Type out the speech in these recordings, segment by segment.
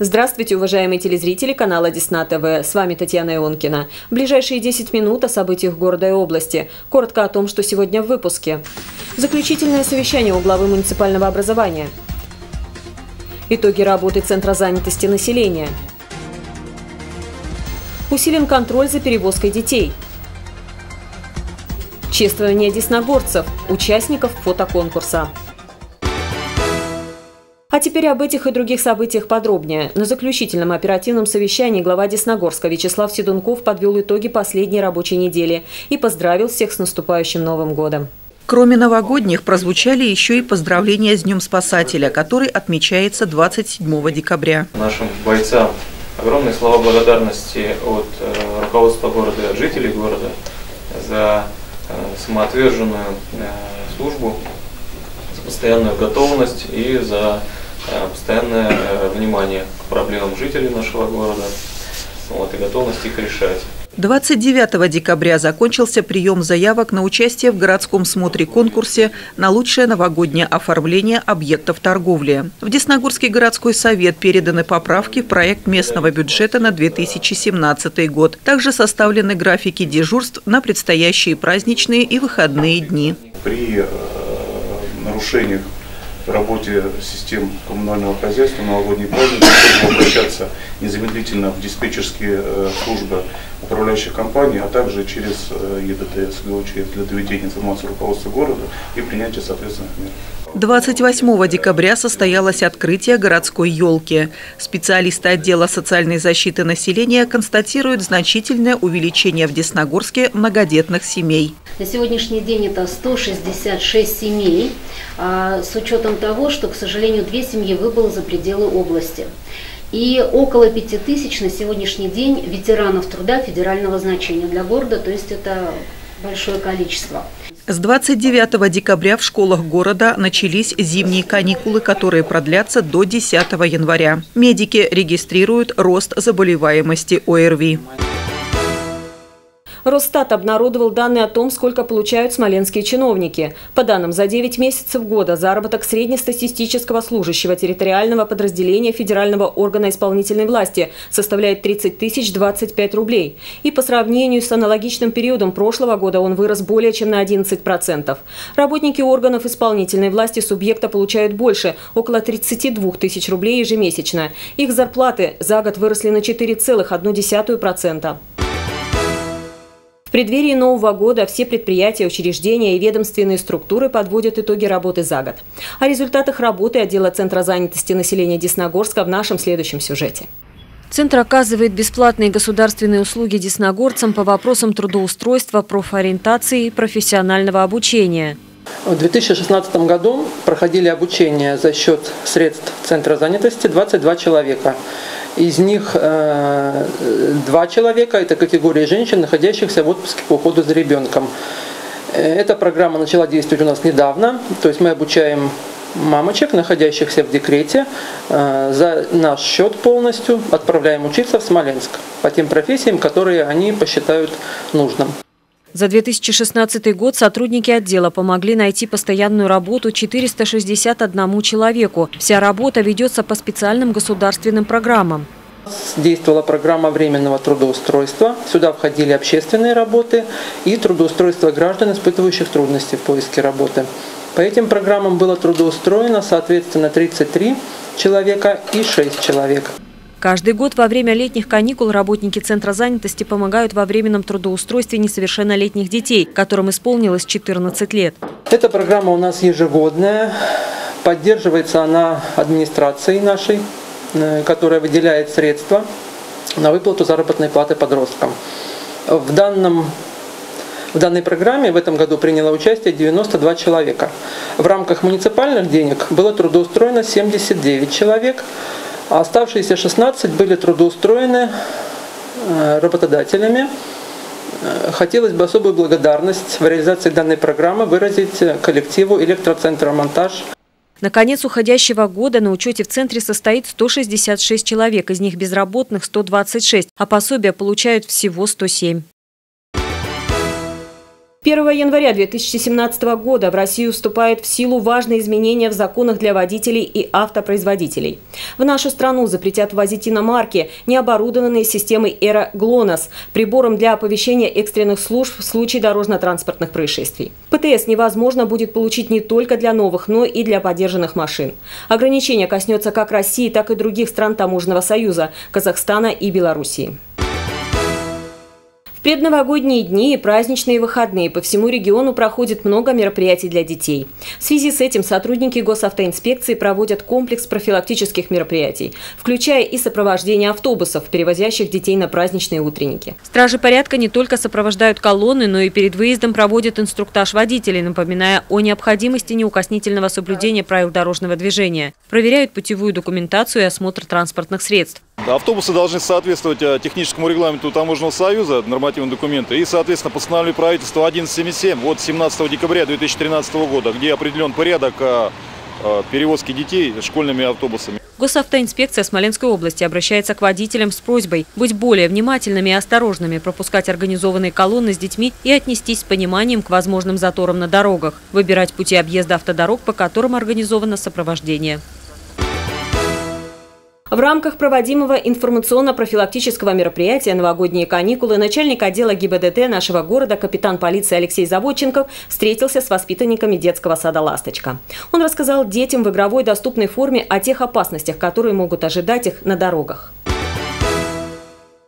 Здравствуйте, уважаемые телезрители канала Десна ТВ. С вами Татьяна Ионкина. Ближайшие 10 минут о событиях города и области. Коротко о том, что сегодня в выпуске. Заключительное совещание у главы муниципального образования. Итоги работы Центра занятости населения. Усилен контроль за перевозкой детей. Чествование десногорцев, участников фотоконкурса. А теперь об этих и других событиях подробнее. На заключительном оперативном совещании глава Десногорска Вячеслав Седунков подвел итоги последней рабочей недели и поздравил всех с наступающим Новым годом. Кроме новогодних, прозвучали еще и поздравления с Днем Спасателя, который отмечается 27 декабря. Нашим бойцам огромные слова благодарности от э, руководства города и от жителей города за э, самоотверженную э, службу, за постоянную готовность и за постоянное э, внимание к проблемам жителей нашего города вот, и готовность их решать. 29 декабря закончился прием заявок на участие в городском смотре-конкурсе на лучшее новогоднее оформление объектов торговли. В Десногорский городской совет переданы поправки в проект местного бюджета на 2017 год. Также составлены графики дежурств на предстоящие праздничные и выходные дни. При э, нарушениях в работе систем коммунального хозяйства новогодние праздники, обращаться незамедлительно в диспетчерские э, службы управляющих компаний, а также через э, ЕДТ, в свою очередь, для доведения информации руководства города и принятия соответственных мер. 28 декабря состоялось открытие городской елки. Специалисты отдела социальной защиты населения констатируют значительное увеличение в Десногорске многодетных семей. На сегодняшний день это 166 семей, а, с учетом того, что, к сожалению, две семьи выбыло за пределы области. И около пяти тысяч на сегодняшний день ветеранов труда федерального значения для города, то есть это большое количество. С 29 декабря в школах города начались зимние каникулы, которые продлятся до 10 января. Медики регистрируют рост заболеваемости ОРВИ. Росстат обнародовал данные о том, сколько получают смоленские чиновники. По данным, за 9 месяцев года заработок среднестатистического служащего территориального подразделения федерального органа исполнительной власти составляет 30 тысяч 25 рублей. И по сравнению с аналогичным периодом прошлого года он вырос более чем на 11%. Работники органов исполнительной власти субъекта получают больше – около 32 тысяч рублей ежемесячно. Их зарплаты за год выросли на 4,1% преддверии Нового года все предприятия, учреждения и ведомственные структуры подводят итоги работы за год. О результатах работы отдела Центра занятости населения Десногорска в нашем следующем сюжете. Центр оказывает бесплатные государственные услуги десногорцам по вопросам трудоустройства, профориентации и профессионального обучения. В 2016 году проходили обучение за счет средств Центра занятости 22 человека. Из них э, два человека – это категория женщин, находящихся в отпуске по уходу за ребенком. Э, эта программа начала действовать у нас недавно, то есть мы обучаем мамочек, находящихся в декрете, э, за наш счет полностью отправляем учиться в Смоленск по тем профессиям, которые они посчитают нужным. За 2016 год сотрудники отдела помогли найти постоянную работу 461 человеку. Вся работа ведется по специальным государственным программам. Действовала программа временного трудоустройства. Сюда входили общественные работы и трудоустройство граждан, испытывающих трудности в поиске работы. По этим программам было трудоустроено, соответственно, 33 человека и 6 человек. Каждый год во время летних каникул работники Центра занятости помогают во временном трудоустройстве несовершеннолетних детей, которым исполнилось 14 лет. Эта программа у нас ежегодная. Поддерживается она администрацией нашей, э, которая выделяет средства на выплату заработной платы подросткам. В, данном, в данной программе в этом году приняло участие 92 человека. В рамках муниципальных денег было трудоустроено 79 человек, а оставшиеся 16 были трудоустроены э, работодателями. Э, хотелось бы особую благодарность в реализации данной программы выразить коллективу электроцентра «Монтаж». На конец уходящего года на учете в центре состоит 166 человек, из них безработных 126, а пособия получают всего 107. 1 января 2017 года в Россию вступают в силу важные изменения в законах для водителей и автопроизводителей. В нашу страну запретят ввозить иномарки, необорудованные системой «Эра ГЛОНАСС», прибором для оповещения экстренных служб в случае дорожно-транспортных происшествий. ПТС невозможно будет получить не только для новых, но и для поддержанных машин. Ограничение коснется как России, так и других стран Таможенного союза – Казахстана и Белоруссии предновогодние дни и праздничные выходные по всему региону проходит много мероприятий для детей. В связи с этим сотрудники госавтоинспекции проводят комплекс профилактических мероприятий, включая и сопровождение автобусов, перевозящих детей на праздничные утренники. Стражи порядка не только сопровождают колонны, но и перед выездом проводят инструктаж водителей, напоминая о необходимости неукоснительного соблюдения правил дорожного движения. Проверяют путевую документацию и осмотр транспортных средств. Автобусы должны соответствовать э, техническому регламенту Таможенного союза, нормативным документам, и, соответственно, постановлению правительства 1177 от 17 декабря 2013 года, где определен порядок э, э, перевозки детей школьными автобусами. Госавтоинспекция Смоленской области обращается к водителям с просьбой быть более внимательными и осторожными, пропускать организованные колонны с детьми и отнестись с пониманием к возможным заторам на дорогах, выбирать пути объезда автодорог, по которым организовано сопровождение. В рамках проводимого информационно-профилактического мероприятия «Новогодние каникулы» начальник отдела ГИБДД нашего города капитан полиции Алексей Заводченков встретился с воспитанниками детского сада «Ласточка». Он рассказал детям в игровой доступной форме о тех опасностях, которые могут ожидать их на дорогах.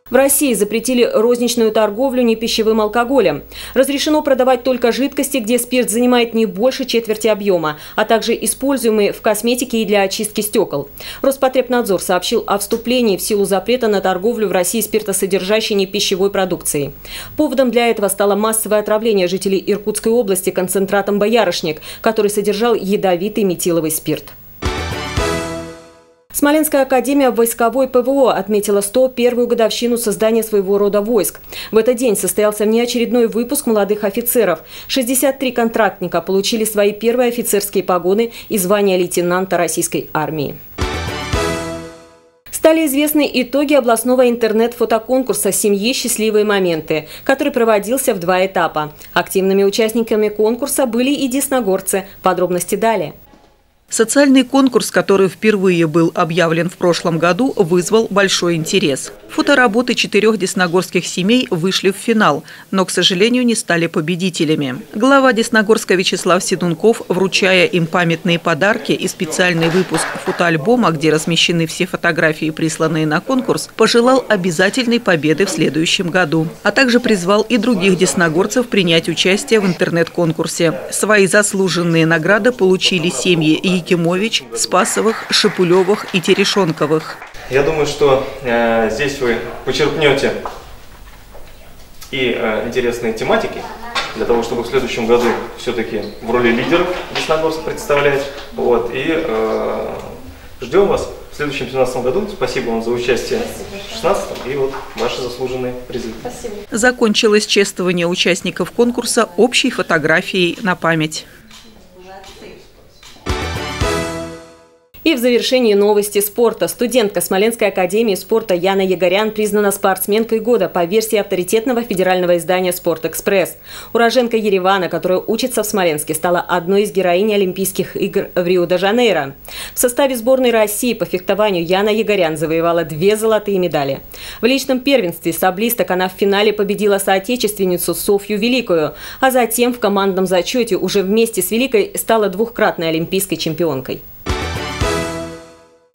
В России запретили розничную торговлю непищевым алкоголем. Разрешено продавать только жидкости, где спирт занимает не больше четверти объема, а также используемые в косметике и для очистки стекол. Роспотребнадзор сообщил о вступлении в силу запрета на торговлю в России спиртосодержащей непищевой продукцией. Поводом для этого стало массовое отравление жителей Иркутской области концентратом «Боярышник», который содержал ядовитый метиловый спирт. Смоленская академия войсковой ПВО отметила 101-ю годовщину создания своего рода войск. В этот день состоялся внеочередной выпуск молодых офицеров. 63 контрактника получили свои первые офицерские погоны и звание лейтенанта российской армии. Стали известны итоги областного интернет-фотоконкурса «Семьи. Счастливые моменты», который проводился в два этапа. Активными участниками конкурса были и десногорцы. Подробности далее. Социальный конкурс, который впервые был объявлен в прошлом году, вызвал большой интерес. Фотоработы четырех десногорских семей вышли в финал, но, к сожалению, не стали победителями. Глава Десногорска Вячеслав Седунков, вручая им памятные подарки и специальный выпуск фотоальбома, где размещены все фотографии, присланные на конкурс, пожелал обязательной победы в следующем году, а также призвал и других десногорцев принять участие в интернет-конкурсе. Свои заслуженные награды получили семьи Якимович, Спасовых, Шипулевых и Терешонковых. Я думаю, что э, здесь вы почерпнете и э, интересные тематики, для того, чтобы в следующем году все-таки в роли лидеров Десногорск представлять. Вот, и э, ждем вас в следующем 2017 году. Спасибо вам за участие в 16 и вот ваши заслуженные призы. Спасибо. Закончилось чествование участников конкурса общей фотографией на память. И в завершении новости спорта. Студентка Смоленской академии спорта Яна Ягорян признана спортсменкой года по версии авторитетного федерального издания «Спорт-экспресс». Уроженка Еревана, которая учится в Смоленске, стала одной из героинь Олимпийских игр в Рио-де-Жанейро. В составе сборной России по фехтованию Яна Ягорян завоевала две золотые медали. В личном первенстве саблисток она в финале победила соотечественницу Софью Великую, а затем в командном зачете уже вместе с Великой стала двухкратной олимпийской чемпионкой.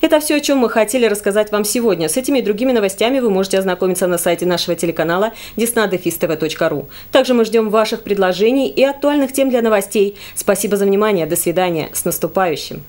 Это все, о чем мы хотели рассказать вам сегодня. С этими и другими новостями вы можете ознакомиться на сайте нашего телеканала desnadefistv.ru. Также мы ждем ваших предложений и актуальных тем для новостей. Спасибо за внимание. До свидания. С наступающим.